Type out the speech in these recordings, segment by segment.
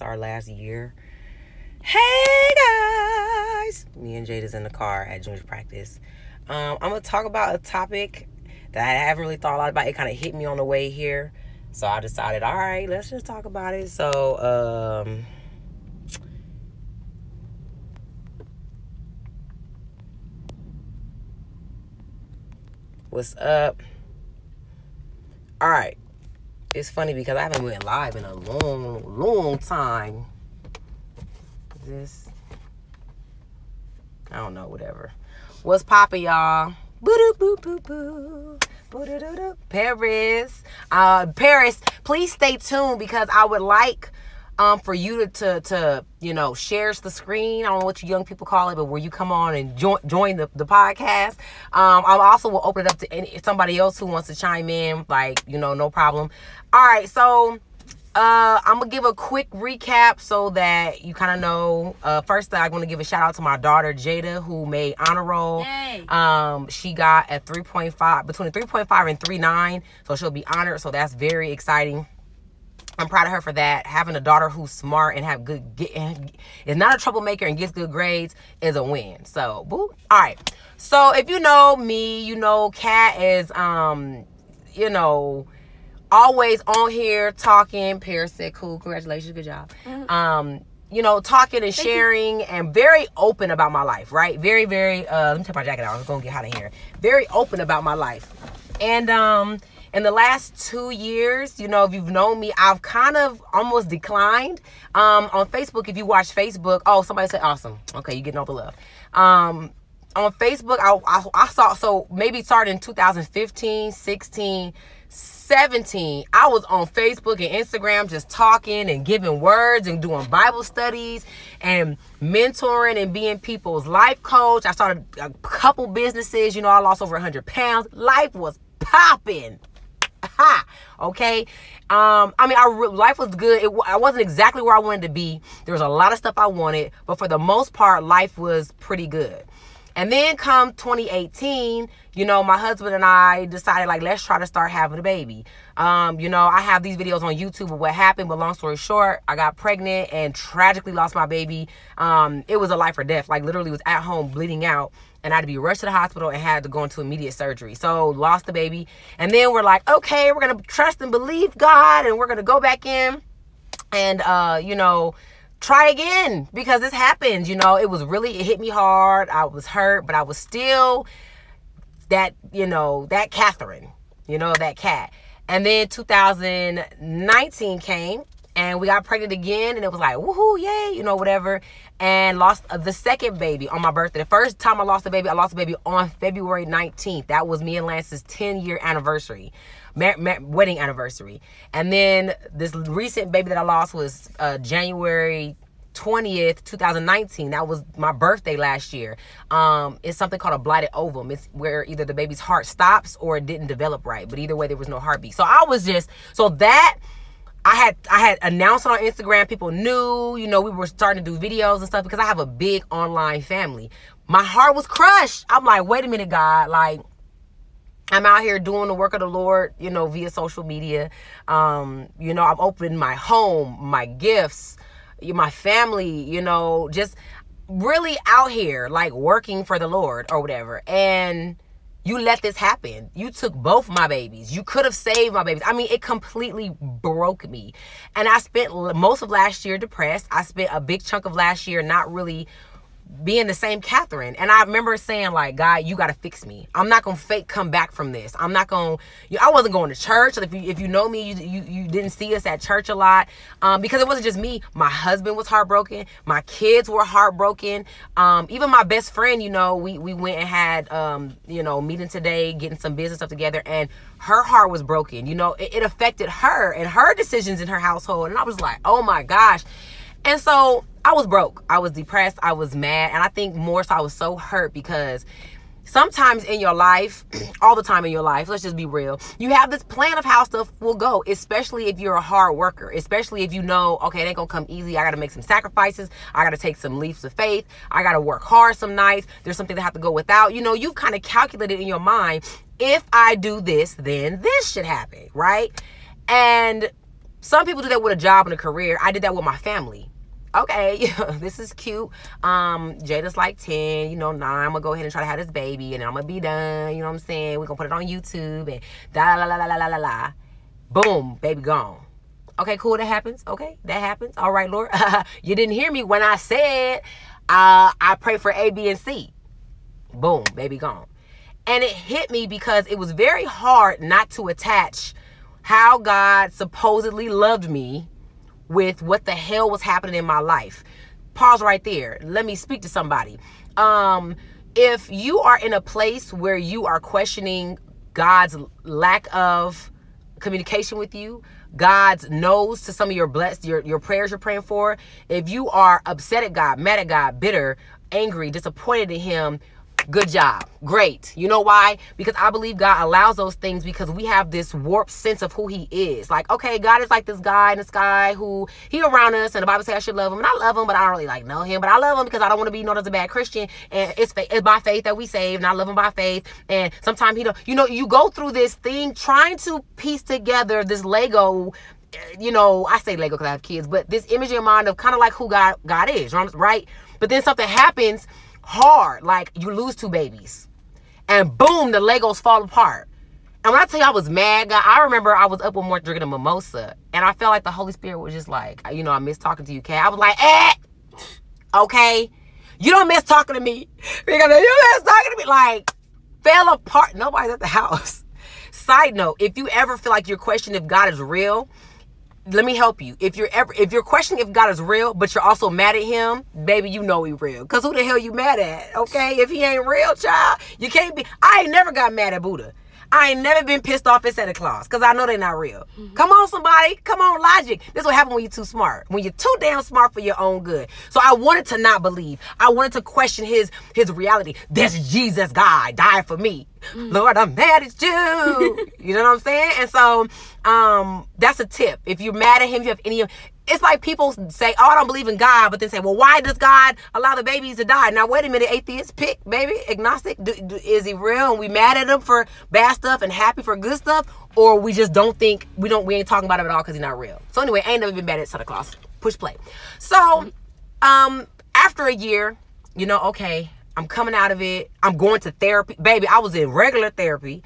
our last year. Hey guys! Me and Jada's in the car at junior practice. Um, I'm gonna talk about a topic that I haven't really thought a lot about. It kind of hit me on the way here. So I decided, all right, let's just talk about it. So, um, what's up? All right it's funny because I haven't went live in a long, long time. This, I don't know, whatever. What's poppin', y'all? Boo boo boo boo. Boo doo doo. Paris, uh, Paris, please stay tuned because I would like um, for you to, to, to, you know, shares the screen. I don't know what you young people call it, but where you come on and join, join the, the podcast. Um, I also will open it up to any, somebody else who wants to chime in. Like, you know, no problem. All right. So, uh, I'm gonna give a quick recap so that you kind of know. Uh, first, I want to give a shout out to my daughter Jada, who made honor roll. Um, she got a 3.5 between 3.5 and 3.9, so she'll be honored. So that's very exciting. I'm proud of her for that. Having a daughter who's smart and have good get, is not a troublemaker and gets good grades is a win. So, boo. All right. So, if you know me, you know Kat is um, you know, always on here talking. Paris said, "Cool, congratulations, good job." Mm-hmm. Um, you know, talking and Thank sharing you. and very open about my life, right? Very, very. Uh, let me take my jacket off. I'm gonna get hot in here. Very open about my life, and um in the last two years, you know, if you've known me, I've kind of almost declined. Um, on Facebook, if you watch Facebook, oh, somebody said awesome. Okay, you're getting all the love. Um, on Facebook, I, I, I saw, so maybe started in 2015, 16, 17, I was on Facebook and Instagram just talking and giving words and doing Bible studies and mentoring and being people's life coach. I started a couple businesses. You know, I lost over 100 pounds. Life was popping. okay. Um, I mean, our life was good. It, I wasn't exactly where I wanted to be. There was a lot of stuff I wanted, but for the most part, life was pretty good. And then come 2018, you know, my husband and I decided like let's try to start having a baby. Um, you know, I have these videos on YouTube of what happened, but long story short, I got pregnant and tragically lost my baby. Um, it was a life or death. Like literally was at home bleeding out and I had to be rushed to the hospital and had to go into immediate surgery. So lost the baby. And then we're like, okay, we're gonna trust and believe God and we're gonna go back in and uh, you know, try again because this happened. You know, it was really, it hit me hard. I was hurt, but I was still that, you know, that Catherine, you know, that cat. And then 2019 came and we got pregnant again and it was like woohoo yay you know whatever and lost the second baby on my birthday. The first time i lost a baby i lost a baby on february 19th that was me and lance's 10 year anniversary wedding anniversary. And then this recent baby that I lost was uh, January 20th 2019 that was my birthday last year. Um it's something called a blighted ovum. It's where either the baby's heart stops or it didn't develop right but either way there was no heartbeat. So i was just so that I had I had announced on Instagram. People knew, you know, we were starting to do videos and stuff because I have a big online family. My heart was crushed. I'm like, wait a minute, God, like I'm out here doing the work of the Lord, you know, via social media. Um, you know, I'm opening my home, my gifts, my family, you know, just really out here, like working for the Lord or whatever. And you let this happen. You took both my babies. You could have saved my babies. I mean, it completely broke me. And I spent most of last year depressed. I spent a big chunk of last year not really being the same Catherine. And I remember saying, like, God, you got to fix me. I'm not going to fake come back from this. I'm not going to, I wasn't going to church. If you, if you know me, you, you, you didn't see us at church a lot um, because it wasn't just me. My husband was heartbroken. My kids were heartbroken. Um, even my best friend, you know, we, we went and had, um, you know, meeting today, getting some business stuff together. And her heart was broken. You know, it, it affected her and her decisions in her household. And I was like, oh my gosh. And so I was broke. I was depressed. I was mad. And I think more so I was so hurt because sometimes in your life, all the time in your life, let's just be real, you have this plan of how stuff will go, especially if you're a hard worker, especially if you know, okay, it ain't gonna come easy. I gotta make some sacrifices. I gotta take some leaps of faith. I gotta work hard some nights. There's something that have to go without. You know, you've kind of calculated in your mind, if I do this, then this should happen, right? And Some people do that with a job and a career. I did that with my family. Okay, this is cute. Um, Jada's like 10, you know, nine. I'm gonna go ahead and try to have this baby and I'm gonna be done. You know what I'm saying? We're gonna put it on YouTube and da la la la la la la la. Boom, baby gone. Okay, cool, that happens. Okay, that happens. All right, Lord. you didn't hear me when I said uh, I pray for A, B, and C. Boom, baby gone. And it hit me because it was very hard not to attach how God supposedly loved me with what the hell was happening in my life. Pause right there. Let me speak to somebody. Um, if you are in a place where you are questioning God's lack of communication with you, God's knows to some of your blessed your, your prayers you're praying for, if you are upset at God, mad at God, bitter, angry, disappointed in him, Good job. Great. You know why? Because I believe God allows those things because we have this warped sense of who he is. Like, okay, God is like this guy in the sky who he around us and the Bible says I should love him. And I love him, but I don't really like know him. But I love him because I don't want to be known as a bad Christian. And it's, it's by faith that we save and I love him by faith. And sometimes, you know, you know, you go through this thing trying to piece together this Lego eh, you know, I say Lego because I have kids, but this image in your mind of kind of like who God God is, right? But then something happens hard. Like you lose two babies. And boom, the Legos fall apart. And when I tell you I was mad, God, I remember I was up one morning drinking a mimosa. And I felt like the Holy Spirit was just like, you know, I miss talking to you, Kay. I was like, eh, okay. You don't miss talking to me. Because you miss talking to me. Like, fell apart. Nobody's at the house. Side note, if you ever feel like you're questioning if God is real, let me help you. If you're ever if you're questioning if God is real, but you're also mad at him, baby, you know he real. Cause who the hell you mad at? Okay? If he ain't real, child, you can't be I ain't never got mad at Buddha. I ain't never been pissed off at Santa Claus because I know they're not real. Mm-hmm. Come on, somebody. Come on, logic. This is what happens when you're too smart. When you're too damn smart for your own good. So I wanted to not believe. I wanted to question his his reality. This Jesus guy died for me. Mm-hmm. Lord, I'm mad at you. you know what I'm saying? And so um that's a tip. If you're mad at him, you have any it's like people say, "Oh, I don't believe in God," but then say, "Well, why does God allow the babies to die?" Now, wait a minute, atheist, pick, baby, agnostic. Do, do, is he real? And we mad at him for bad stuff and happy for good stuff, or we just don't think we don't we ain't talking about him at all because he's not real. So anyway, I ain't never been mad at Santa Claus. Push play. So, um, after a year, you know, okay, I'm coming out of it. I'm going to therapy, baby. I was in regular therapy,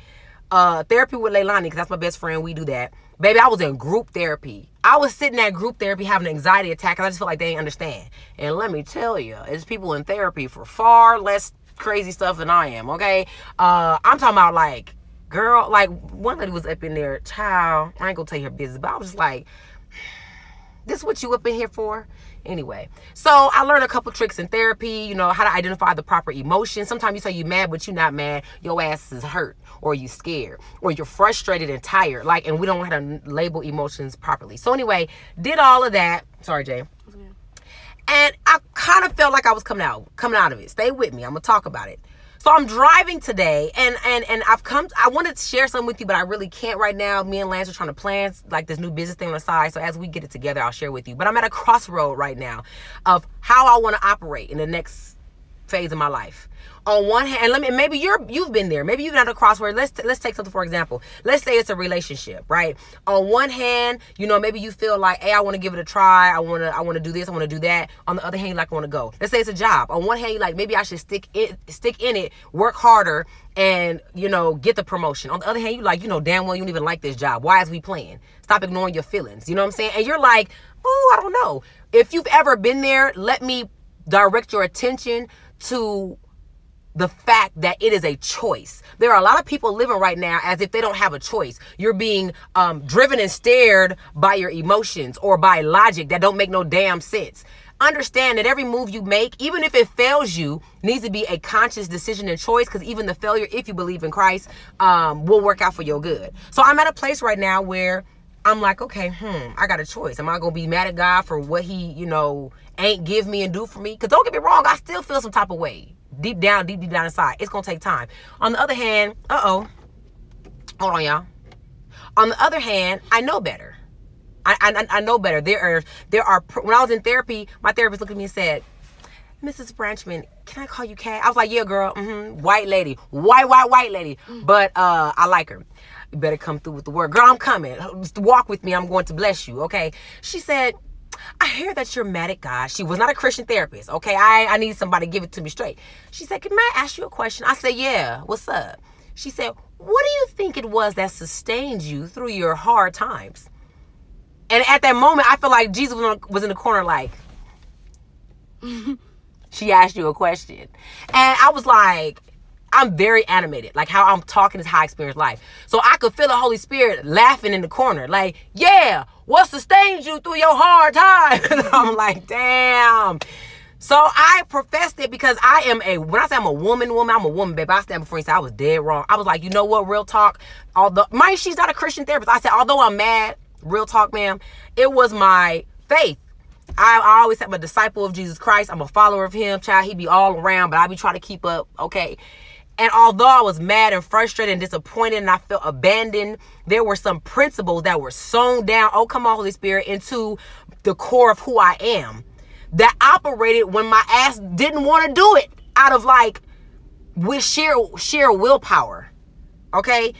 uh, therapy with Leilani because that's my best friend. We do that. Baby, I was in group therapy. I was sitting at group therapy having an anxiety attack and I just felt like they ain't understand. And let me tell you, it's people in therapy for far less crazy stuff than I am, okay? Uh, I'm talking about like, girl, like one lady was up in there, child, I ain't gonna tell you her business, but I was just like, this what you up in here for? Anyway, so I learned a couple tricks in therapy, you know, how to identify the proper emotions. Sometimes you say you're mad, but you're not mad. Your ass is hurt or you scared or you're frustrated and tired. Like, and we don't know how to label emotions properly. So anyway, did all of that. Sorry, Jay. And I kind of felt like I was coming out, coming out of it. Stay with me. I'm gonna talk about it. So I'm driving today, and and and I've come. I wanted to share something with you, but I really can't right now. Me and Lance are trying to plan like this new business thing on the side. So as we get it together, I'll share with you. But I'm at a crossroad right now of how I want to operate in the next phase of my life on one hand, and let me maybe you're you've been there. Maybe you've been at a crossword. Let's let's take something for example. Let's say it's a relationship, right? On one hand, you know, maybe you feel like, hey, I want to give it a try. I want to I want to do this. I want to do that. On the other hand, like I want to go. Let's say it's a job. On one hand, you like maybe I should stick it stick in it, work harder, and you know get the promotion. On the other hand, you like you know damn well you don't even like this job. Why is we playing? Stop ignoring your feelings. You know what I'm saying? And you're like, oh, I don't know. If you've ever been there, let me direct your attention to the fact that it is a choice. There are a lot of people living right now as if they don't have a choice. You're being um, driven and stared by your emotions or by logic that don't make no damn sense. Understand that every move you make, even if it fails you, needs to be a conscious decision and choice because even the failure, if you believe in Christ, um, will work out for your good. So I'm at a place right now where I'm like, okay, hmm, I got a choice. Am I gonna be mad at God for what He, you know, ain't give me and do for me? Because don't get me wrong, I still feel some type of way deep down, deep, deep down inside. It's gonna take time. On the other hand, uh oh, hold on, y'all. On the other hand, I know better. I, I I know better. There are there are when I was in therapy, my therapist looked at me and said, Mrs. Branchman, can I call you Kat? I was like, yeah, girl. Mm-hmm. White lady. White, white, white lady. But uh, I like her. You better come through with the word. Girl, I'm coming. Just walk with me. I'm going to bless you. Okay. She said, I hear that you're mad at God. She was not a Christian therapist. Okay. I, I need somebody to give it to me straight. She said, Can I ask you a question? I said, Yeah. What's up? She said, What do you think it was that sustained you through your hard times? And at that moment, I feel like Jesus was in the corner, like, she asked you a question. And I was like, I'm very animated. Like how I'm talking is how I experience life. So I could feel the Holy Spirit laughing in the corner. Like, yeah, what sustains you through your hard time? I'm like, damn. So I professed it because I am a when I say I'm a woman, woman, I'm a woman, baby. I stand before you and say I was dead wrong. I was like, you know what, real talk. Although mind she's not a Christian therapist. I said, although I'm mad, real talk, ma'am, it was my faith I, I always say I'm a disciple of Jesus Christ. I'm a follower of him. Child, he be all around, but I be trying to keep up. Okay. And although I was mad and frustrated and disappointed and I felt abandoned, there were some principles that were sewn down, oh, come on, Holy Spirit, into the core of who I am that operated when my ass didn't want to do it out of like with sheer sheer willpower. Okay?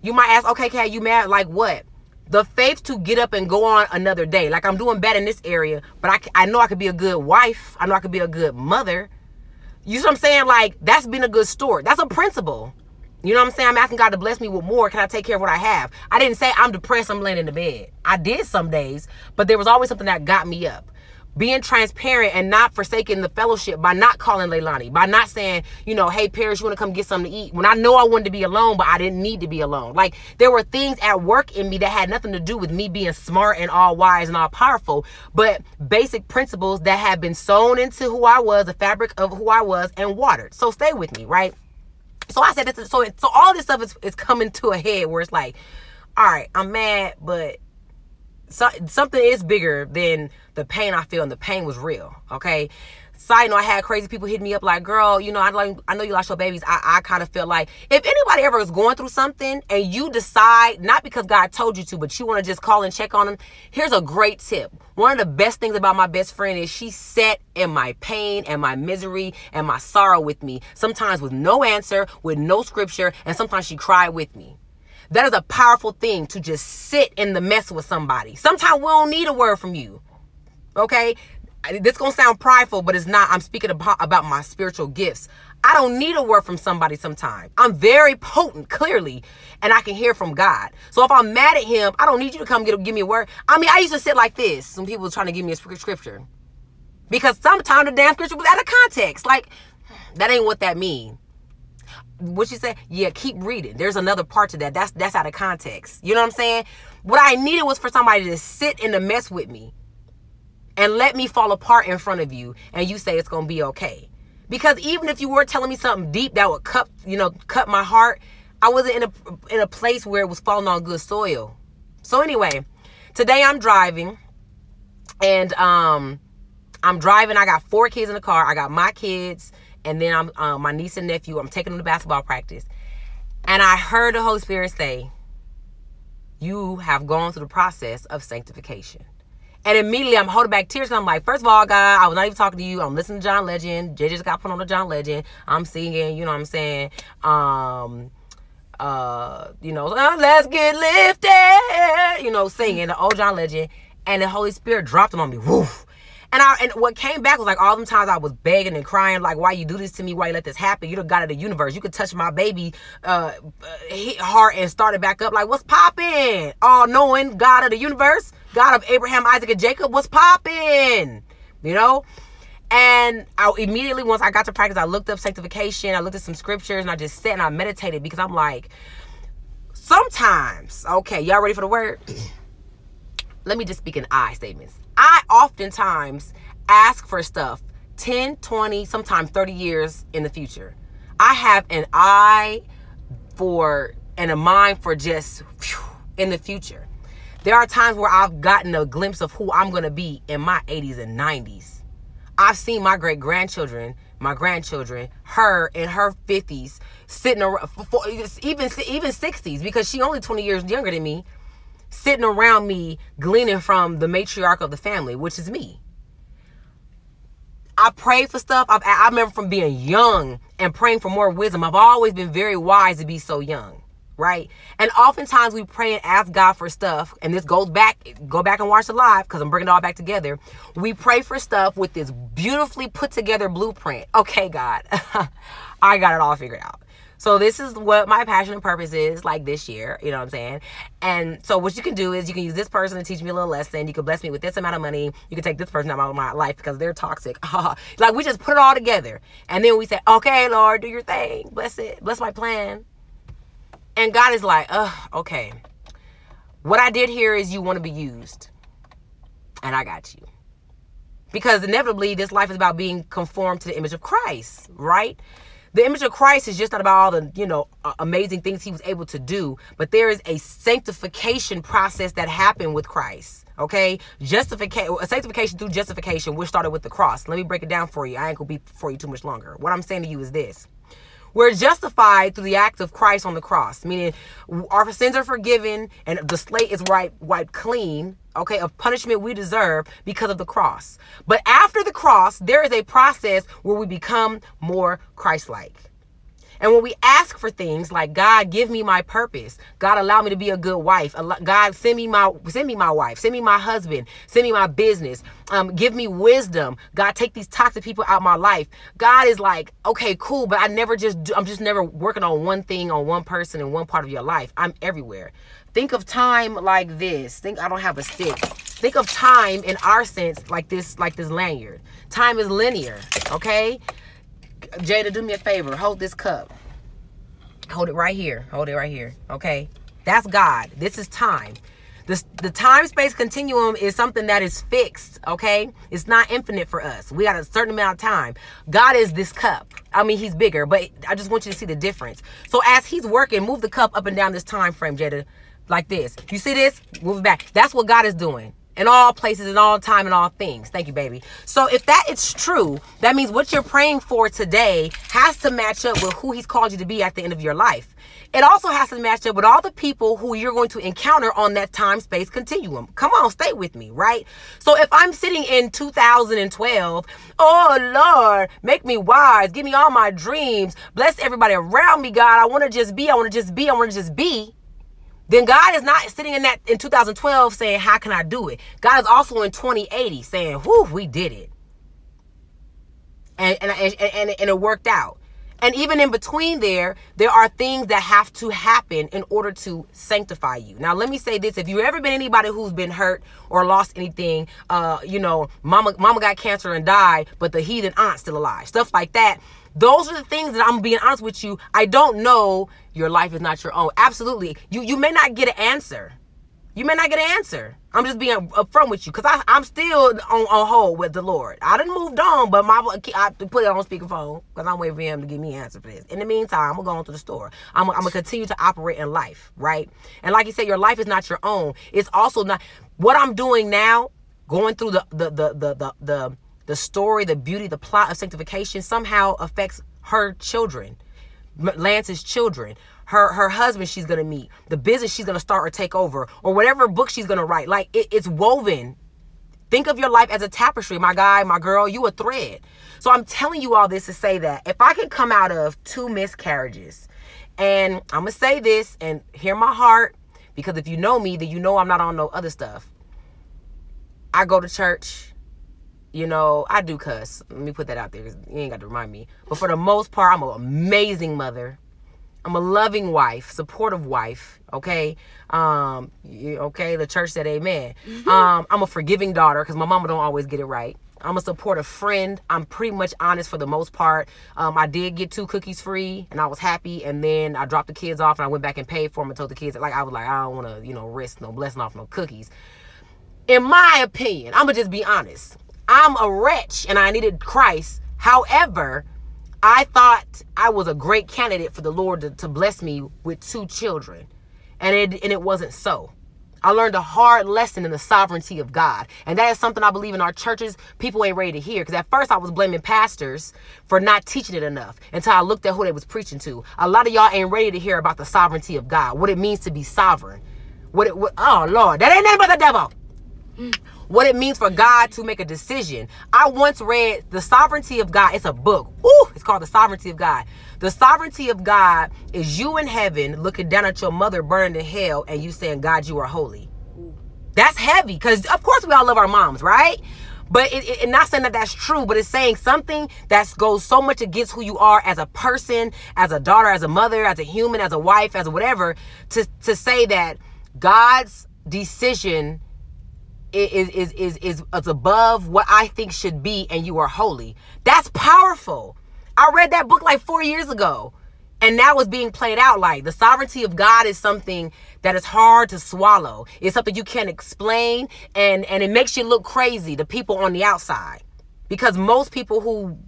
You might ask, okay, Kat, you mad? Like what? the faith to get up and go on another day. Like I'm doing bad in this area, but I, I know I could be a good wife. I know I could be a good mother. You see what I'm saying? Like that's been a good story. That's a principle. You know what I'm saying? I'm asking God to bless me with more. Can I take care of what I have? I didn't say I'm depressed, I'm laying in the bed. I did some days, but there was always something that got me up being transparent and not forsaking the fellowship by not calling Leilani, by not saying, you know, hey, Paris, you want to come get something to eat? When I know I wanted to be alone, but I didn't need to be alone. Like there were things at work in me that had nothing to do with me being smart and all wise and all powerful, but basic principles that had been sewn into who I was, the fabric of who I was, and watered. So stay with me, right? So I said this. So so all this stuff is, is coming to a head where it's like, all right, I'm mad, but so, something is bigger than the pain I feel, and the pain was real. Okay. Side note, I had crazy people hit me up like, girl, you know, I like I know you lost your babies. I, I kind of feel like if anybody ever is going through something and you decide, not because God told you to, but you want to just call and check on them, here's a great tip. One of the best things about my best friend is she sat in my pain and my misery and my sorrow with me, sometimes with no answer, with no scripture, and sometimes she cried with me. That is a powerful thing to just sit in the mess with somebody. Sometimes we don't need a word from you. Okay? This gonna sound prideful, but it's not. I'm speaking about, about my spiritual gifts. I don't need a word from somebody sometimes. I'm very potent, clearly, and I can hear from God. So if I'm mad at him, I don't need you to come get, give me a word. I mean, I used to sit like this. Some people were trying to give me a scripture. Because sometimes the damn scripture was out of context. Like, that ain't what that mean what you say? Yeah, keep reading. There's another part to that. That's that's out of context. You know what I'm saying? What I needed was for somebody to sit in the mess with me and let me fall apart in front of you and you say it's gonna be okay. Because even if you were telling me something deep that would cut, you know, cut my heart, I wasn't in a in a place where it was falling on good soil. So anyway, today I'm driving and um I'm driving. I got four kids in the car. I got my kids and then I'm um, my niece and nephew. I'm taking them to basketball practice, and I heard the Holy Spirit say, "You have gone through the process of sanctification." And immediately I'm holding back tears. I'm like, first of all, God, I was not even talking to you. I'm listening to John Legend. Jay just got put on the John Legend. I'm singing, you know what I'm saying? Um, uh, you know, uh, let's get lifted, you know, singing the old John Legend. And the Holy Spirit dropped it on me. Woof. And I and what came back was like all them times I was begging and crying, like, why you do this to me? Why you let this happen? You're the God of the universe. You could touch my baby uh, heart and start it back up. Like, what's popping? All knowing God of the universe, God of Abraham, Isaac, and Jacob, what's popping? You know? And I immediately, once I got to practice, I looked up sanctification. I looked at some scriptures and I just sat and I meditated because I'm like, sometimes, okay, y'all ready for the word? Let me just speak in I statements. I oftentimes ask for stuff 10, 20, sometimes 30 years in the future. I have an eye for and a mind for just whew, in the future. There are times where I've gotten a glimpse of who I'm going to be in my 80s and 90s. I've seen my great grandchildren, my grandchildren, her in her 50s, sitting around, even even 60s, because she only 20 years younger than me sitting around me gleaning from the matriarch of the family, which is me. I pray for stuff. I've, I remember from being young and praying for more wisdom. I've always been very wise to be so young, right? And oftentimes we pray and ask God for stuff, and this goes back, go back and watch the live because I'm bringing it all back together. We pray for stuff with this beautifully put together blueprint. Okay, God, I got it all figured out. So this is what my passion and purpose is like this year, you know what I'm saying? And so what you can do is you can use this person to teach me a little lesson. You can bless me with this amount of money. You can take this person out of my life because they're toxic. like we just put it all together. And then we say, okay, Lord, do your thing. Bless it. Bless my plan. And God is like, okay. What I did here is you want to be used. And I got you. Because inevitably, this life is about being conformed to the image of Christ, right? The image of Christ is just not about all the, you know, amazing things he was able to do, but there is a sanctification process that happened with Christ. Okay, justification, sanctification through justification, which started with the cross. Let me break it down for you. I ain't gonna be for you too much longer. What I'm saying to you is this: we're justified through the act of Christ on the cross, meaning our sins are forgiven and the slate is wiped, wiped clean, okay, of punishment we deserve because of the cross. But after the cross, there is a process where we become more Christ like. And when we ask for things like God, give me my purpose. God, allow me to be a good wife. God, send me my send me my wife. Send me my husband. Send me my business. Um, give me wisdom. God, take these toxic people out my life. God is like, okay, cool, but I never just do, I'm just never working on one thing on one person in one part of your life. I'm everywhere. Think of time like this. Think I don't have a stick. Think of time in our sense like this, like this lanyard. Time is linear, okay? Jada, do me a favor. Hold this cup. Hold it right here. Hold it right here. Okay. That's God. This is time. This, the time space continuum is something that is fixed, okay? It's not infinite for us. We got a certain amount of time. God is this cup. I mean, he's bigger, but I just want you to see the difference. So as he's working, move the cup up and down this time frame, Jada, like this. You see this? Move it back. That's what God is doing in all places, in all time, in all things. Thank you, baby. So if that is true, that means what you're praying for today has to match up with who he's called you to be at the end of your life. It also has to match up with all the people who you're going to encounter on that time space continuum. Come on, stay with me, right? So if I'm sitting in 2012, oh Lord, make me wise, give me all my dreams, bless everybody around me, God. I want to just be, I want to just be, I want to just be then God is not sitting in that in 2012 saying, How can I do it? God is also in 2080 saying, Whoo, we did it. And and, and, and, and it worked out. And even in between there, there are things that have to happen in order to sanctify you. Now, let me say this: if you've ever been anybody who's been hurt or lost anything, uh, you know, mama, mama got cancer and died, but the heathen aunt's still alive, stuff like that. Those are the things that I'm being honest with you. I don't know your life is not your own. Absolutely. You you may not get an answer. You may not get an answer. I'm just being upfront with you because I'm still on, on hold with the Lord. I didn't moved on, but my I put it on speakerphone because I'm waiting for him to give me an answer for this. In the meantime, I'm gonna go on to the store. I'm, I'm gonna continue to operate in life, right? And like you said, your life is not your own. It's also not what I'm doing now. Going through the the the the the, the the story, the beauty, the plot of sanctification somehow affects her children, Lance's children, her her husband she's gonna meet, the business she's gonna start or take over, or whatever book she's gonna write. Like it, it's woven. Think of your life as a tapestry, my guy, my girl. You a thread. So I'm telling you all this to say that if I can come out of two miscarriages, and I'm gonna say this and hear my heart, because if you know me, then you know I'm not on no other stuff. I go to church you know, I do cuss. Let me put that out there because you ain't got to remind me. But for the most part, I'm an amazing mother. I'm a loving wife, supportive wife. Okay, um, okay. The church said amen. Mm-hmm. Um, I'm a forgiving daughter because my mama don't always get it right. I'm a supportive friend. I'm pretty much honest for the most part. Um, I did get two cookies free, and I was happy. And then I dropped the kids off, and I went back and paid for them and told the kids that, like I was like I don't want to, you know, risk no blessing off no cookies. In my opinion, I'm gonna just be honest. I'm a wretch and I needed Christ. However, I thought I was a great candidate for the Lord to, to bless me with two children. And it and it wasn't so. I learned a hard lesson in the sovereignty of God. And that is something I believe in our churches, people ain't ready to hear. Because at first I was blaming pastors for not teaching it enough until I looked at who they was preaching to. A lot of y'all ain't ready to hear about the sovereignty of God, what it means to be sovereign. What it, what, oh Lord, that ain't nothing but the devil. Mm. What it means for God to make a decision. I once read The Sovereignty of God. It's a book. Ooh, it's called The Sovereignty of God. The sovereignty of God is you in heaven looking down at your mother burning in hell and you saying, God, you are holy. That's heavy because, of course, we all love our moms, right? But it, it, not saying that that's true, but it's saying something that goes so much against who you are as a person, as a daughter, as a mother, as a human, as a wife, as a whatever, to, to say that God's decision is, is, is, is, is above what I think should be and you are holy. That's powerful. I read that book like four years ago. And now it's being played out like the sovereignty of God is something that is hard to swallow. It's something you can't explain and and it makes you look crazy to people on the outside. Because most people who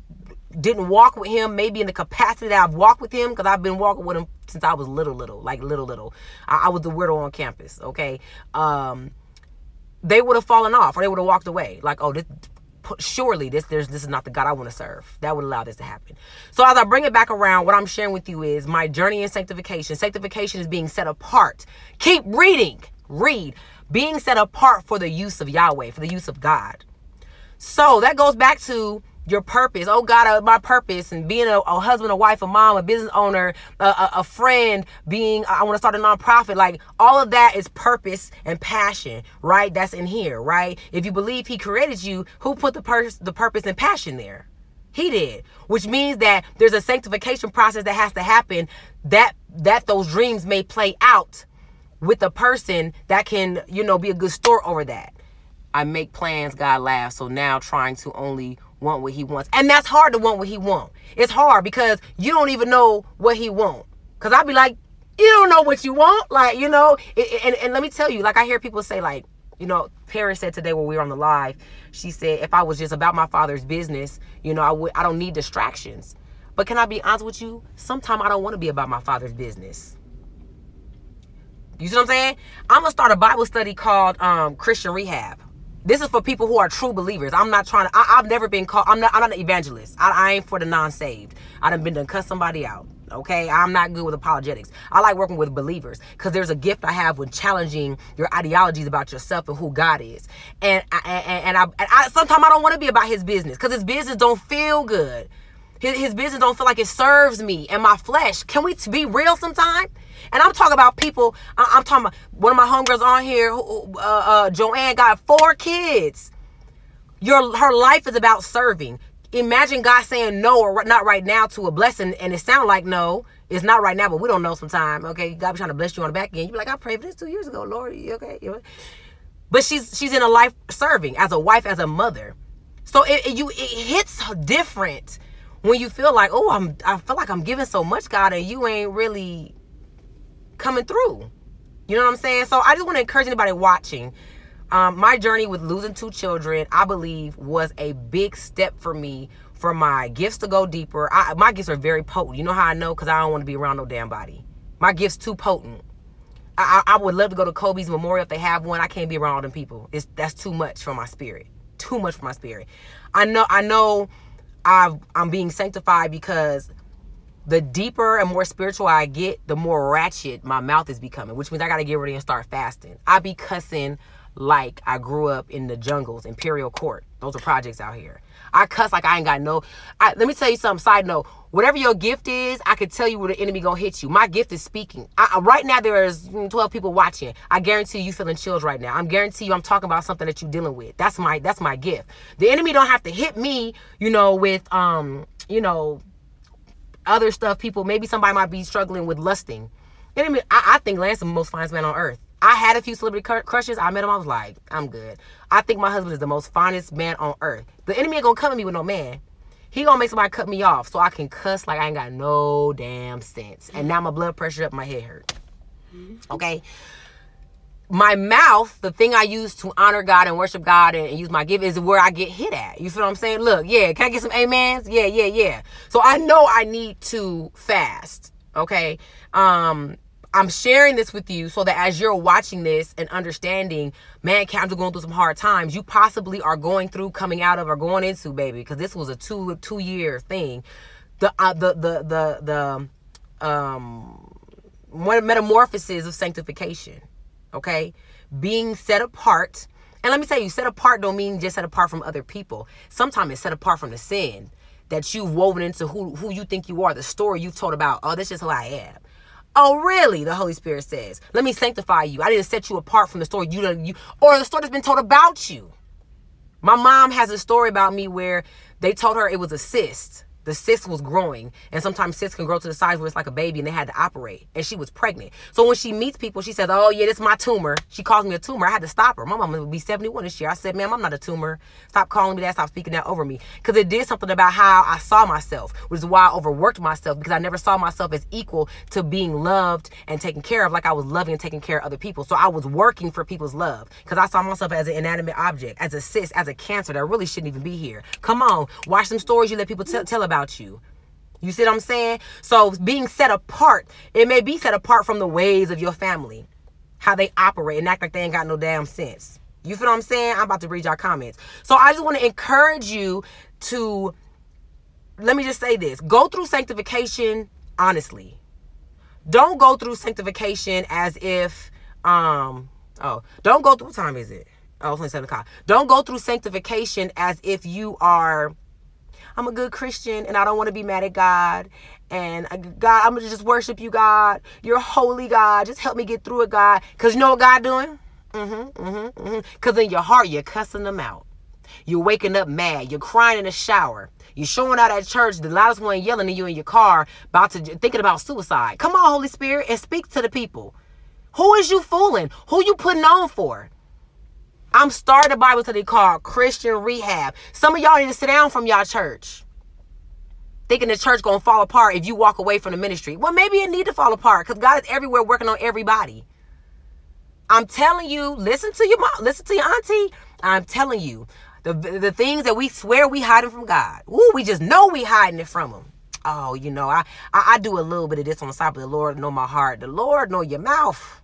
didn't walk with him, maybe in the capacity that I've walked with him, because I've been walking with him since I was little, little, like little, little. I, I was the weirdo on campus, okay? Um, they would have fallen off or they would have walked away. Like, oh, this surely this there's this is not the God I want to serve. That would allow this to happen. So as I bring it back around, what I'm sharing with you is my journey in sanctification. Sanctification is being set apart. Keep reading. Read. Being set apart for the use of Yahweh, for the use of God. So that goes back to your purpose. Oh God, uh, my purpose and being a, a, husband, a wife, a mom, a business owner, a, a, a friend, being, I want to start a nonprofit. Like all of that is purpose and passion, right? That's in here, right? If you believe he created you, who put the, pur- the purpose and passion there? He did, which means that there's a sanctification process that has to happen that, that those dreams may play out with a person that can, you know, be a good store over that. I make plans, God laughs. So now trying to only want what he wants. And that's hard to want what he want. It's hard because you don't even know what he want. Cause I'd be like, you don't know what you want. Like, you know, and, and let me tell you, like I hear people say like, you know, Paris said today when we were on the live, she said, if I was just about my father's business, you know, I would I don't need distractions. But can I be honest with you? Sometimes I don't want to be about my father's business. You see what I'm saying? I'm gonna start a Bible study called um, Christian Rehab. This is for people who are true believers. I'm not trying to. I, have never been called. I'm not. I'm not an evangelist. I, I ain't for the non-saved. I done been to cut somebody out. Okay, I'm not good with apologetics. I like working with believers because there's a gift I have with challenging your ideologies about yourself and who God is. And I, and, and I, and I sometimes I don't want to be about His business because His business don't feel good. His, his business don't feel like it serves me and my flesh. Can we be real sometime? And I'm talking about people. I'm talking about one of my homegirls on here. Uh, uh, Joanne got four kids. Your her life is about serving. Imagine God saying no or not right now to a blessing, and it sound like no. It's not right now, but we don't know sometime. Okay, God be trying to bless you on the back end. You be like, I prayed for this two years ago, Lord. You okay? But she's she's in a life serving as a wife, as a mother. So it, it you it hits different when you feel like, oh, I'm I feel like I'm giving so much, God, and you ain't really coming through. You know what I'm saying? So I just want to encourage anybody watching. Um, my journey with losing two children, I believe, was a big step for me for my gifts to go deeper. I, my gifts are very potent. You know how I know? Because I don't want to be around no damn body. My gifts too potent. I, I, would love to go to Kobe's memorial if they have one. I can't be around all them people. It's that's too much for my spirit. Too much for my spirit. I know. I know i I'm being sanctified because the deeper and more spiritual I get, the more ratchet my mouth is becoming, which means I got to get ready and start fasting. I be cussing like I grew up in the jungles, Imperial Court. Those are projects out here. I cuss like I ain't got no. I, let me tell you something. Side note: whatever your gift is, I can tell you where the enemy gonna hit you. My gift is speaking. I, right now, there's 12 people watching. I guarantee you feeling chills right now. I'm guarantee you I'm talking about something that you're dealing with. That's my that's my gift. The enemy don't have to hit me, you know, with um, you know, other stuff. People maybe somebody might be struggling with lusting. Enemy, I, I think Lance is the most finest man on earth. I had a few celebrity crushes. I met him. I was like, I'm good. I think my husband is the most finest man on earth. The enemy ain't gonna come at me with no man. He gonna make somebody cut me off so I can cuss like I ain't got no damn sense. And mm-hmm. now my blood pressure up, my head hurt. Mm-hmm. Okay. My mouth, the thing I use to honor God and worship God and, use my gift is where I get hit at. You feel what I'm saying? Look, yeah, can I get some amens? Yeah, yeah, yeah. So I know I need to fast. Okay. Um, I'm sharing this with you so that as you're watching this and understanding, man, Cam's going through some hard times. You possibly are going through, coming out of, or going into, baby, because this was a two two year thing. The uh, the the the the um one metamorphosis of sanctification. Okay, being set apart And let me tell you, set apart don't mean just set apart from other people. Sometimes it's set apart from the sin that you've woven into who, who you think you are, the story you've told about, oh, this is who I am. Oh, really? The Holy Spirit says, let me sanctify you. I didn't set you apart from the story you you or the story that's been told about you. My mom has a story about me where they told her it was a cyst the cyst was growing and sometimes cysts can grow to the size where it's like a baby and they had to operate and she was pregnant. So when she meets people she says oh yeah this is my tumor. She calls me a tumor. I had to stop her. My mom would be 71 this year. I said ma'am i'm not a tumor. Stop calling me that. Stop speaking that over me. Because it did something about how i saw myself which is why i overworked myself because i never saw myself as equal to being loved and taken care of like i was loving and taking care of other people. So i was working for people's love because i saw myself as an inanimate object as a cyst as a cancer that really shouldn't even be here. Come on watch some stories you let people tell about about you. You see what I'm saying? So being set apart, it may be set apart from the ways of your family, how they operate and act like they ain't got no damn sense. You feel what I'm saying? I'm about to read y'all comments. So I just want to encourage you to let me just say this. Go through sanctification honestly. Don't go through sanctification as if um oh, don't go through what time is it? Oh, it's only seven o'clock. Don't go through sanctification as if you are I'm a good Christian and I don't want to be mad at God. And God, I'm going to just worship you, God. You're holy, God. Just help me get through it, God. Because you know what God doing? Mm-hmm, mm-hmm, mm-hmm. Because in your heart, you're cussing them out. You're waking up mad. You're crying in the shower. You're showing out at church, the loudest one yelling at you in your car, about to thinking about suicide. Come on, Holy Spirit, and speak to the people. Who is you fooling? Who you putting on for? I'm starting a Bible study called Christian Rehab. Some of y'all need to sit down from y'all church. Thinking the church gonna fall apart if you walk away from the ministry. Well, maybe it need to fall apart because God is everywhere working on everybody. I'm telling you, listen to your mom, listen to your auntie. I'm telling you, the the things that we swear we hiding from God. Ooh, we just know we hiding it from him. Oh, you know, I, I I do a little bit of this on the side, but the Lord know my heart. The Lord know your mouth.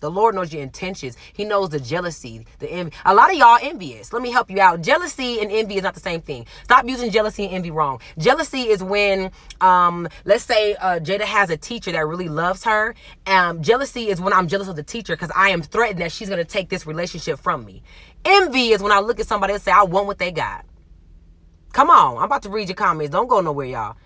The Lord knows your intentions. He knows the jealousy, the envy. A lot of y'all envious. Let me help you out. Jealousy and envy is not the same thing. Stop using jealousy and envy wrong. Jealousy is when, um, let's say uh, Jada has a teacher that really loves her. Um, jealousy is when I'm jealous of the teacher because I am threatened that she's going to take this relationship from me. Envy is when I look at somebody and say, I want what they got. Come on. I'm about to read your comments. Don't go nowhere, y'all.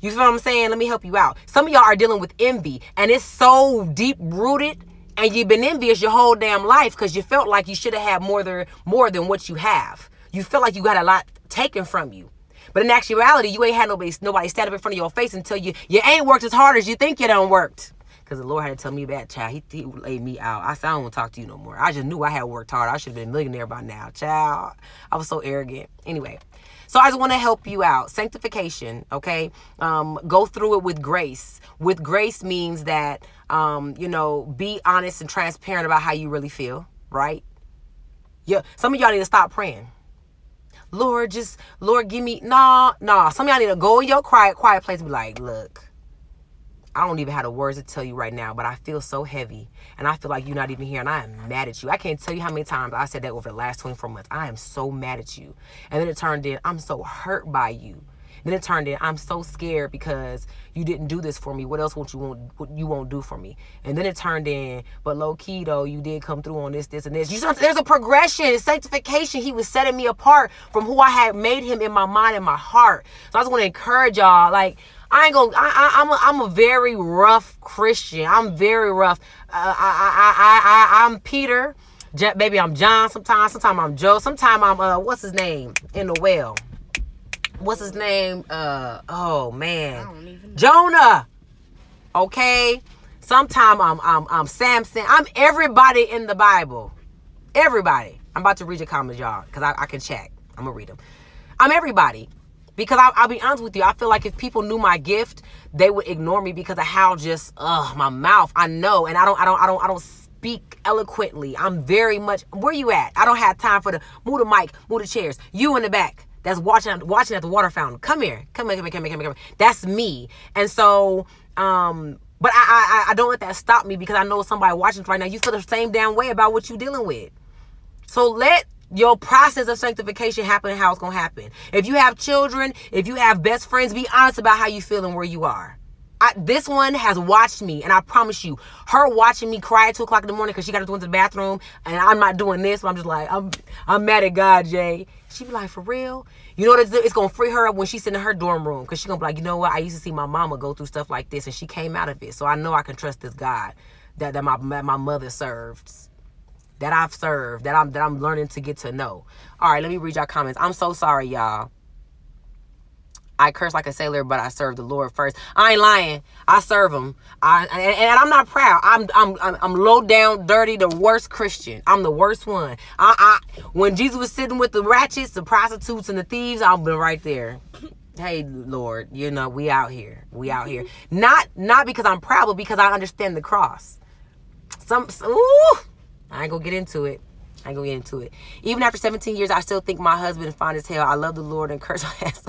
You feel what I'm saying? Let me help you out. Some of y'all are dealing with envy, and it's so deep rooted and you've been envious your whole damn life because you felt like you should have had more than more than what you have. You feel like you got a lot taken from you. But in actuality, you ain't had nobody nobody stand up in front of your face and tell you you ain't worked as hard as you think you done worked. Because the Lord had to tell me that, child. He, he laid me out. I said, I don't want to talk to you no more. I just knew I had worked hard. I should have been a millionaire by now, child. I was so arrogant. Anyway, so I just want to help you out. Sanctification, okay? Um, go through it with grace. With grace means that, um, you know, be honest and transparent about how you really feel, right? Yeah, some of y'all need to stop praying. Lord, just Lord, give me nah, nah. Some of y'all need to go in your quiet, quiet place and be like, look, I don't even have the words to tell you right now, but I feel so heavy. And I feel like you're not even here. And I am mad at you. I can't tell you how many times I said that over the last 24 months. I am so mad at you. And then it turned in, I'm so hurt by you. Then it turned in, I'm so scared because you didn't do this for me. What else won't you won't what you won't do for me? And then it turned in, but low key though, you did come through on this, this, and this. You there's a progression, sanctification. He was setting me apart from who I had made him in my mind and my heart. So I just want to encourage y'all, like I ain't gonna. I, I, am a, I'm a very rough Christian. I'm very rough. Uh, I, I, I, I, I'm Peter. Baby, I'm John. Sometimes, sometimes I'm Joe. Sometimes I'm uh, what's his name in the well? What's his name? Uh, oh man, Jonah. Okay. Sometimes I'm, I'm, I'm Samson. I'm everybody in the Bible. Everybody. I'm about to read your comments, y'all, because I, I can check. I'm gonna read them. I'm everybody. Because I, will be honest with you, I feel like if people knew my gift, they would ignore me because of how just, ugh, my mouth. I know, and I don't, I don't, I don't, I don't speak eloquently. I'm very much. Where you at? I don't have time for the move the mic, move the chairs. You in the back that's watching watching at the water fountain. Come here, come here, come here, come here, come here. That's me. And so, um, but I, I I don't let that stop me because I know somebody watching right now. You feel the same damn way about what you're dealing with. So let your process of sanctification happen how it's to happen. If you have children, if you have best friends, be honest about how you feel and where you are. I, this one has watched me, and I promise you, her watching me cry at two o'clock in the morning because she got to go into the bathroom, and I'm not doing this. I'm just like, I'm, I'm mad at God, Jay. She be like, for real? You know what it's, gonna free her up when she's in her dorm room, because she gonna be like, you know what? I used to see my mama go through stuff like this, and she came out of it, so I know I can trust this God that that my my mother serves that I've served, that I'm that I'm learning to get to know. All right, let me read y'all comments. I'm so sorry, y'all. I curse like a sailor, but I serve the Lord first. I ain't lying. I serve him. I and, and I'm not proud. I'm I'm I'm, low down, dirty, the worst Christian. I'm the worst one. I, I when Jesus was sitting with the ratchets, the prostitutes, and the thieves, I've been right there. Hey Lord, you know we out here. We out here. Not not because I'm proud, but because I understand the cross. Some ooh, I ain't gonna get into it. I ain't gonna get into it. Even after 17 years, I still think my husband is fine as hell. I love the Lord and curse my ass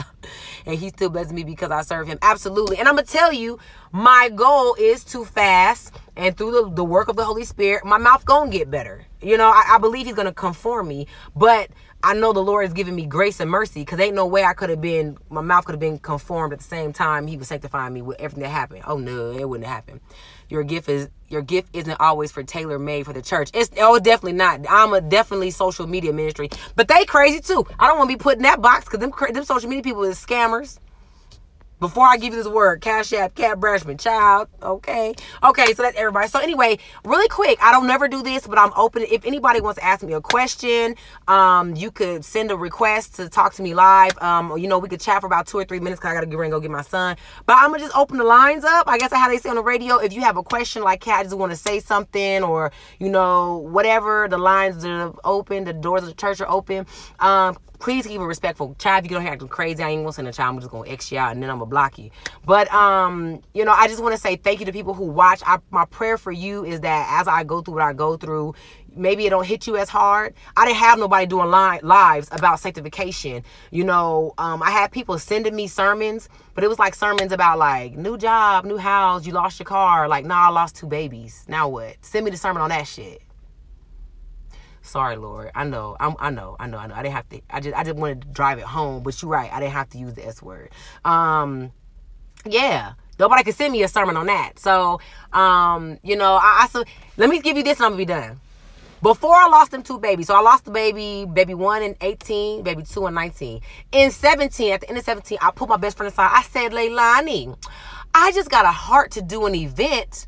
And he still blesses me because I serve him. Absolutely. And I'm gonna tell you, my goal is to fast and through the, the work of the Holy Spirit, my mouth gonna get better. You know, I, I believe he's gonna conform me, but I know the Lord is giving me grace and mercy because ain't no way I could have been, my mouth could have been conformed at the same time he was sanctifying me with everything that happened. Oh no, it wouldn't happen. Your gift is your gift isn't always for tailor made for the church. It's oh definitely not. I'm a definitely social media ministry, but they crazy too. I don't want to be put in that box because them them social media people is scammers. Before I give you this word, Cash App, Kat Branchman, child. Okay. Okay, so that's everybody. So anyway, really quick, I don't never do this, but I'm open. If anybody wants to ask me a question, um, you could send a request to talk to me live. Um, you know, we could chat for about two or three minutes because I gotta get ready and go get my son. But I'm gonna just open the lines up. I guess how they say on the radio. If you have a question like Kat just want to say something or you know, whatever, the lines are open, the doors of the church are open. Um, please keep it respectful. Child, if you don't acting crazy, I ain't gonna send a child. I'm just gonna X you out and then I'm gonna block you. But um, you know, I just want to say thank you to people who watch. I, my prayer for you is that as I go through what I go through, maybe it don't hit you as hard. I didn't have nobody doing li- lives about sanctification. You know, um, I had people sending me sermons, but it was like sermons about like new job, new house, you lost your car. Like, nah, I lost two babies. Now what? Send me the sermon on that shit. Sorry, Lord. I know. I'm, I know. I know. I know. I didn't have to. I just. I just wanted to drive it home. But you're right. I didn't have to use the S word. Um, yeah. Nobody could send me a sermon on that. So, um, you know, I, I so let me give you this, and I'm gonna be done. Before I lost them two babies, so I lost the baby, baby one in 18, baby two in 19. In 17, at the end of 17, I put my best friend aside. I said, Leilani, I just got a heart to do an event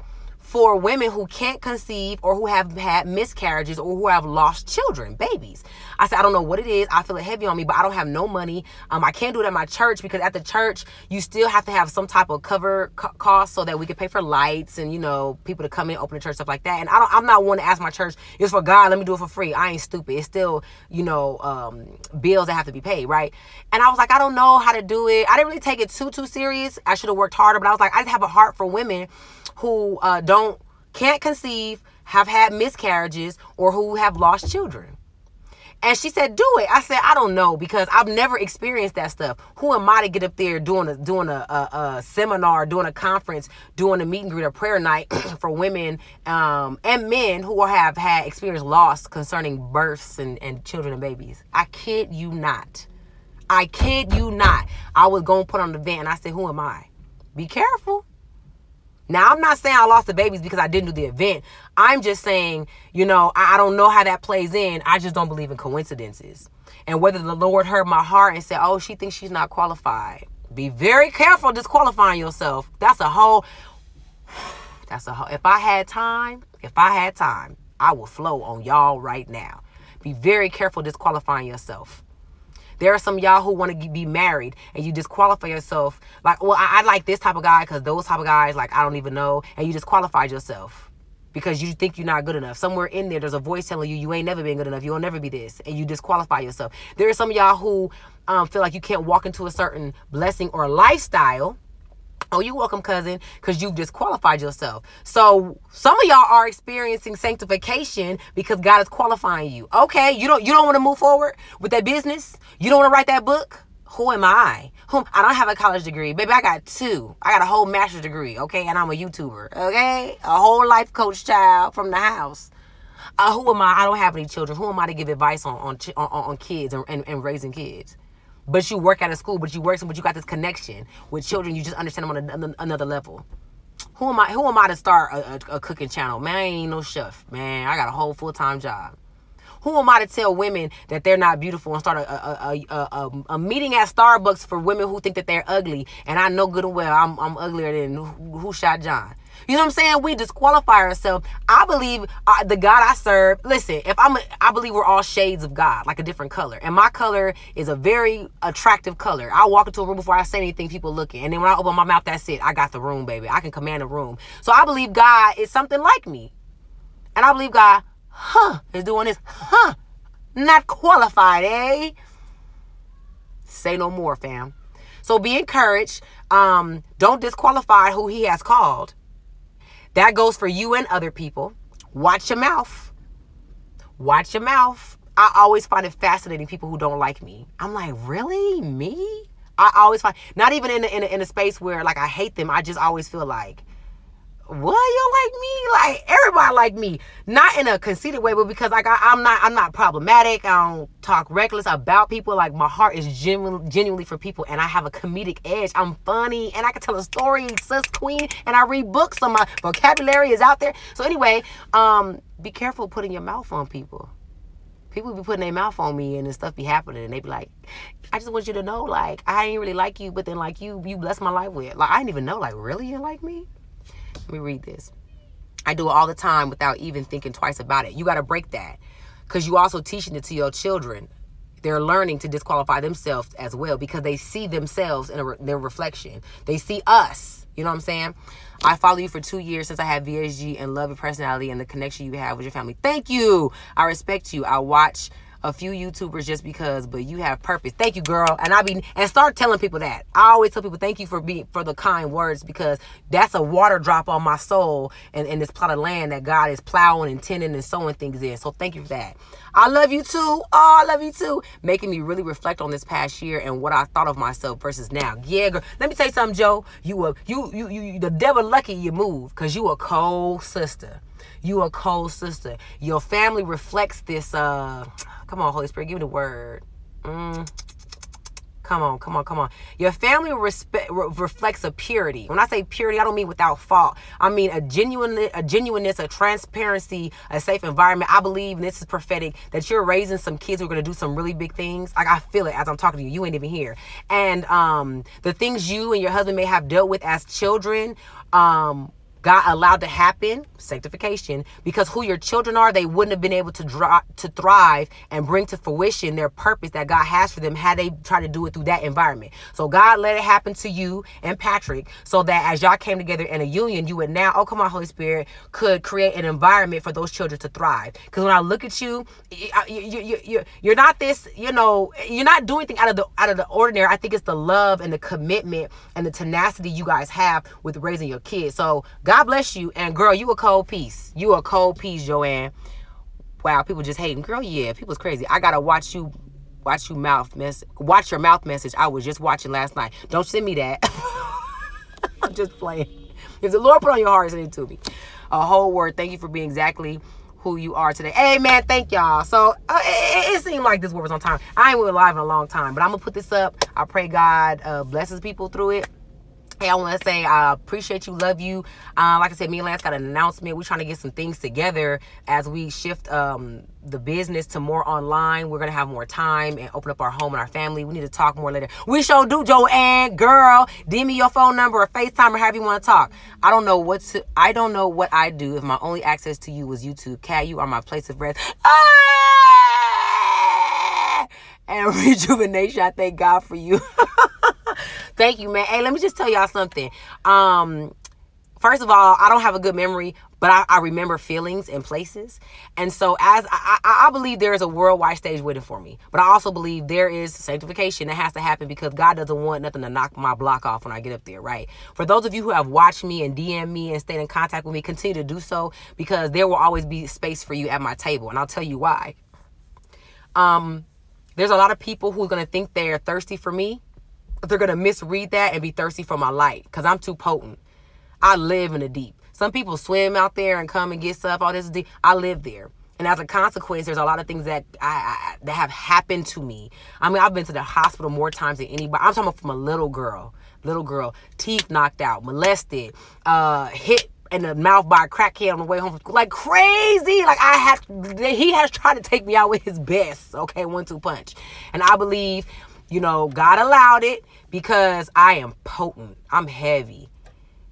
for women who can't conceive or who have had miscarriages or who have lost children, babies. I said, I don't know what it is. I feel it heavy on me, but I don't have no money. Um, I can't do it at my church because at the church, you still have to have some type of cover co- cost so that we can pay for lights and, you know, people to come in, open the church, stuff like that. And I don't, I'm not one to ask my church, it's for God, let me do it for free. I ain't stupid. It's still, you know, um, bills that have to be paid, right? And I was like, I don't know how to do it. I didn't really take it too, too serious. I should have worked harder, but I was like, I just have a heart for women who uh, don't can't conceive, have had miscarriages, or who have lost children. And she said, "Do it." I said, "I don't know because I've never experienced that stuff. Who am I to get up there doing a doing a, a, a seminar, doing a conference, doing a meet and greet, a prayer night for women um, and men who have had experienced loss concerning births and, and children and babies? I kid you not. I kid you not. I was going to put on the van. I said, "Who am I? Be careful." Now, I'm not saying I lost the babies because I didn't do the event. I'm just saying, you know, I, don't know how that plays in. I just don't believe in coincidences. And whether the Lord heard my heart and said, oh, she thinks she's not qualified. Be very careful disqualifying yourself. That's a whole, that's a whole, if I had time, if I had time, I will flow on y'all right now. Be very careful disqualifying yourself. There are some y'all who want to be married and you disqualify yourself. Like, well, I, I like this type of guy because those type of guys, like, I don't even know. And you disqualified yourself because you think you're not good enough. Somewhere in there, there's a voice telling you you ain't never been good enough. You'll never be this, and you disqualify yourself. There are some y'all who um, feel like you can't walk into a certain blessing or lifestyle Oh, you're welcome, cousin, because you've disqualified yourself. So some of y'all are experiencing sanctification because God is qualifying you. Okay, you don't you don't want to move forward with that business. You don't want to write that book. Who am I? Whom I don't have a college degree, baby. I got two. I got a whole master's degree. Okay, and I'm a YouTuber. Okay, a whole life coach child from the house. Uh, who am I? I don't have any children. Who am I to give advice on on on, on kids and, and, and raising kids? But you work at a school, but you work, but you got this connection with children. You just understand them on a, another level. Who am I? Who am I to start a, a, a cooking channel? Man, I ain't no chef. Man, I got a whole full time job. Who am I to tell women that they're not beautiful and start a, a, a, a, a meeting at Starbucks for women who think that they're ugly? And I know good and well I'm, I'm uglier than who, who shot John. You know what I'm saying? We disqualify ourselves. I believe uh, the God I serve. Listen, if I'm, a, I believe we're all shades of God, like a different color, and my color is a very attractive color. I walk into a room before I say anything, people looking, and then when I open my mouth, that's it. I got the room, baby. I can command a room. So I believe God is something like me, and I believe God, huh, is doing this, huh, not qualified, eh? Say no more, fam. So be encouraged. Um, don't disqualify who He has called that goes for you and other people. Watch your mouth. Watch your mouth. I always find it fascinating people who don't like me. I'm like, really? Me? I always find, not even in a, in a, in a space where like I hate them, I just always feel like, what? You like me? Like everybody like me. Not in a conceited way but because like I, am not i'm not problematic. I don't talk reckless about people. Like my heart is genuinely for people and i have a comedic edge. I'm funny and i can tell a story sus queen and i read books so my vocabulary is out there. So anyway um be careful putting your mouth on people. People be putting their mouth on me and stuff be happening and they be like i just want you to know like i ain't really like you but then like you you bless my life with like i didn't even know like really you like me let me read this. I do it all the time without even thinking twice about it. You got to break that because you also teaching it to your children. They're learning to disqualify themselves as well because they see themselves in re- their reflection. They see us. You know what I'm saying? I follow you for two years since I had VSG and love your personality and the connection you have with your family. Thank you. I respect you. I watch a few YouTubers just because, but you have purpose. Thank you, girl. And I be and start telling people that. I always tell people thank you for being for the kind words because that's a water drop on my soul and in this plot of land that God is plowing and tending and sowing things in. So thank you for that. I love you too. Oh, I love you too. Making me really reflect on this past year and what I thought of myself versus now. Yeah, girl. Let me tell you something, Joe. You were you you you the devil lucky you moved because you a cold sister. You a cold sister. Your family reflects this uh Come on, Holy Spirit, give me the word. Mm. Come on, come on, come on. Your family respect re- reflects a purity. When I say purity, I don't mean without fault. I mean a genuine, a genuineness, a transparency, a safe environment. I believe, and this is prophetic, that you're raising some kids who are gonna do some really big things. Like I feel it as I'm talking to you. You ain't even here. And um, the things you and your husband may have dealt with as children, um, God allowed to happen, sanctification, because who your children are, they wouldn't have been able to draw, to thrive and bring to fruition their purpose that God has for them had they tried to do it through that environment. So God let it happen to you and Patrick so that as y'all came together in a union, you would now, oh come on, Holy Spirit, could create an environment for those children to thrive. Because when I look at you, you, you, you, you're not this, you know, you're not doing anything out of the out of the ordinary. I think it's the love and the commitment and the tenacity you guys have with raising your kids. So God bless you. And girl, you a cold piece. You a cold piece, Joanne. Wow, people just hating. Girl, yeah, people's crazy. I gotta watch you watch you mouth mess watch your mouth message. I was just watching last night. Don't send me that. I'm just playing. If the Lord put on your heart, send it to me. A whole word. Thank you for being exactly who you are today. Hey thank y'all. So uh, it, it, seemed like this word was on time. I ain't been live in a long time, but I'm gonna put this up. I pray God uh, blesses people through it. Hey, I want to say I appreciate you, love you. Uh, like I said, me and Lance got an announcement. We're trying to get some things together as we shift um, the business to more online. We're gonna have more time and open up our home and our family. We need to talk more later. We sure do, Joanne, girl. DM me your phone number or FaceTime or however you want to talk. I don't know what to. I don't know what I do if my only access to you was YouTube. Kat, you are my place of rest. Ah! And rejuvenation. I thank God for you. Thank you, man. Hey, let me just tell y'all something. Um, first of all, I don't have a good memory, but I, I remember feelings and places. And so, as I, I, I, believe there is a worldwide stage waiting for me, but I also believe there is sanctification that has to happen because God doesn't want nothing to knock my block off when I get up there, right? For those of you who have watched me and DM me and stayed in contact with me, continue to do so because there will always be space for you at my table, and I'll tell you why. Um, there's a lot of people who are gonna think they're thirsty for me they're gonna misread that and be thirsty for my light because I'm too potent. I live in the deep. Some people swim out there and come and get stuff. All this deep. I live there. And as a consequence, there's a lot of things that I, I that have happened to me. I mean, I've been to the hospital more times than anybody. I'm talking about from a little girl, little girl, teeth knocked out, molested, uh, hit in the mouth by a crackhead on the way home from. Like crazy. Like I had he has tried to take me out with his best. Okay, one two punch. And I believe, you know, God allowed it because I am potent. I'm heavy.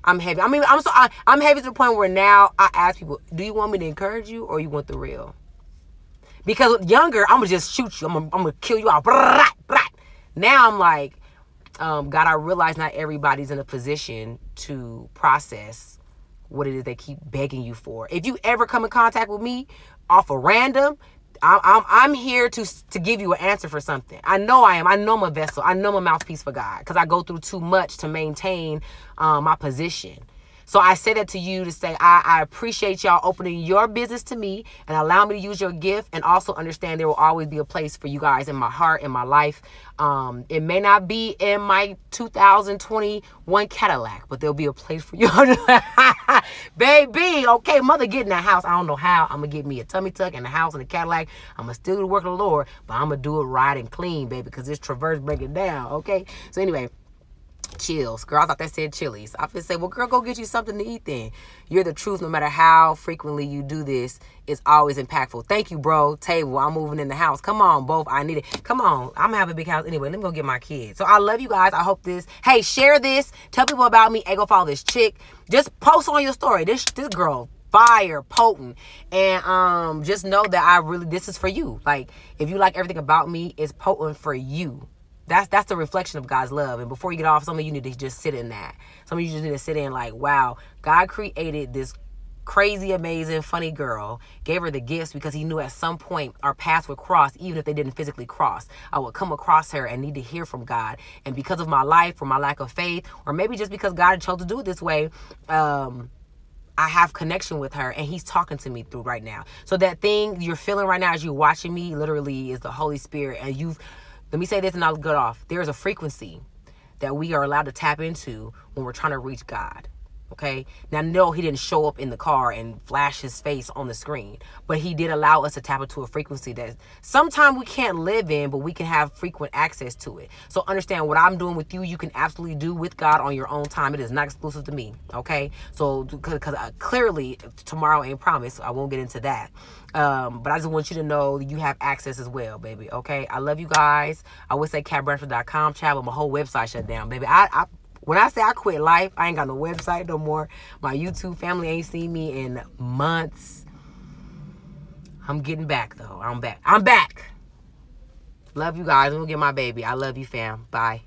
I'm heavy. I mean, I'm so I, am heavy to the point where now I ask people, "Do you want me to encourage you, or you want the real?" Because younger, I'm gonna just shoot you. I'm gonna, I'm gonna kill you out. Now I'm like, um, God, I realize not everybody's in a position to process what it is they keep begging you for. If you ever come in contact with me off a random, I'm, I'm, here to to give you an answer for something. I know I am. I know I'm a vessel. I know I'm a mouthpiece for God because I go through too much to maintain um, my position. So I say that to you to say, I, I appreciate y'all opening your business to me and allow me to use your gift and also understand there will always be a place for you guys in my heart, in my life. Um, it may not be in my 2021 Cadillac, but there'll be a place for you. Baby, okay, mother get in the house. I don't know how. I'm going to get me a tummy tuck in the house and the Cadillac. I'm going to still do the work of the Lord, but I'm going to do it right and clean, baby, because this Traverse breaking down, okay? So anyway, chills. Girl, I thought that said chilies. I would say, well, girl, go get you something to eat then. You're the truth no matter how frequently you do this. It's always impactful. Thank you, bro. Table. I'm moving in the house. Come on, both. I need it. Come on. I'm having a big house anyway. Let me go get my kids. So I love you guys. I hope this. Hey, share this. Tell people about me. Hey, go follow this chick. Just post on your story. This this girl fire potent and um just know that i really this is for you like if you like everything about me it's potent for you that's that's the reflection of God's love. And before you get off, some of you need to just sit in that. Some of you just need to sit in like, wow, God created this crazy, amazing, funny girl, gave her the gifts because he knew at some point our paths would cross, even if they didn't physically cross. I would come across her and need to hear from God. And because of my life or my lack of faith, or maybe just because God chose to do it this way, um, I have connection with her and he's talking to me through right now. So that thing you're feeling right now as you're watching me literally is the Holy Spirit and you've let me say this and I'll get off. There's a frequency that we are allowed to tap into when we're trying to reach God. Okay. Now, no, he didn't show up in the car and flash his face on the screen, but he did allow us to tap into a frequency that sometimes we can't live in, but we can have frequent access to it. So understand what I'm doing with you, you can absolutely do with God on your own time. It is not exclusive to me. Okay. So, because uh, clearly tomorrow ain't promised, I won't get into that. Um, but I just want you to know you have access as well, baby. Okay. I love you guys. I would say katbranchman.com chat, but my whole website shut down, baby. I, I when I say I quit life, I ain't got no website no more. My YouTube family ain't seen me in months. I'm getting back though. I'm back. I'm back. Love you guys. I'm gonna get my baby. I love you, fam. Bye.